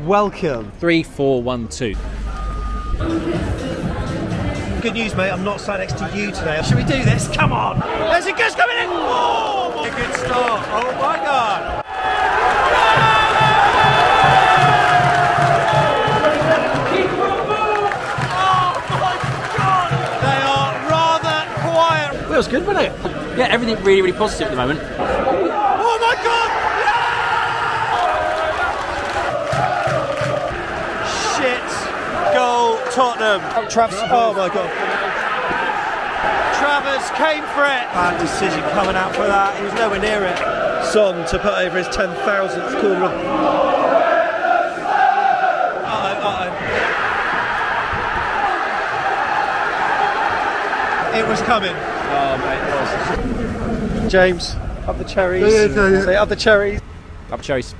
welcome. Three, four, one, two. Good news, mate. I'm not sat next to you today. Should we do this? Come on. There's a goose coming in. Oh, a good start. Oh my god. They are rather quiet. That was good, wasn't it? Yeah, everything really, really positive at the moment. Goal, Tottenham. Travers. Oh my god. Travers came for it. Bad decision coming out for that. He was nowhere near it. Son to put over his 10,000th corner. Uh-oh, uh-oh. It was coming. Oh, mate, it was. James, up the cherries. Say up the cherries. Up cherries.